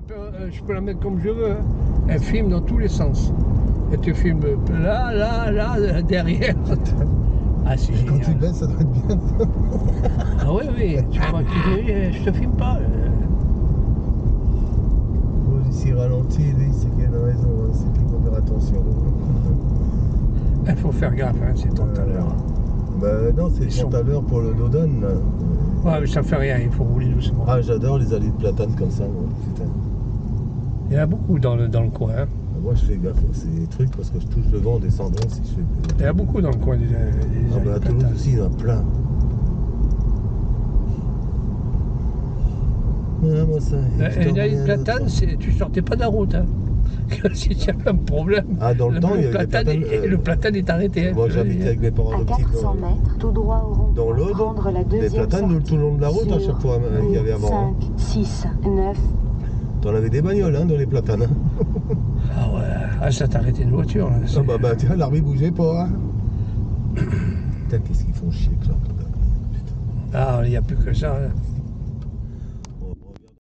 peux, la, euh, je peux la mettre comme je veux. hein. Elle filme dans tous les sens. Elle te filme là, là, là, derrière. Ah, c'est Quand tu génial. baisses, ça doit être bien. Ah oui, oui. Tu dis, euh, je te filme pas. euh. Bon, ici ralenti, lui, c'est qu'il a une raison, hein, c'est qu'il faut faire attention. Il faut faire gaffe, hein, c'est tant à l'heure. Bah non, c'est sont- à l'heure pour le Dodan. là. Ouais, mais ça fait rien, il faut rouler doucement. Ah, j'adore les allées de platane comme ça, moi. Putain. Il y en a beaucoup dans le, dans le coin. hein. Moi, je fais gaffe à ces trucs parce que je touche le vent en descendant si je fais. Il y en a beaucoup dans le coin des, des Ah, bah, à Toulouse platanes. aussi, il y en a plein. Ah, moi, ça. La- bien les platanes, l'autre. c'est- tu sortais pas de la route. Hein. Avais un problème, Ah, dans le temps, il y avait des platane, platanes, est- euh, le platane est arrêté. hein, Moi, j'habitais avec mes parents À adoptifs 400 dans, mètres, tout droit au rond. dans l'Aude. Des platanes sortie. tout le long de la route à chaque fois euh, qu'il y avait avant. hein. 5, 6, 9. T'en avais des bagnoles hein, dans les platanes. hein. Ah ouais, ah, ça t'a arrêté une voiture. Là. Ah bah, bah tiens, l'arbre il bougeait pas. Hein. Putain, qu'est-ce qu'ils font chier, Clark. Ah, il n'y a plus que ça. hein.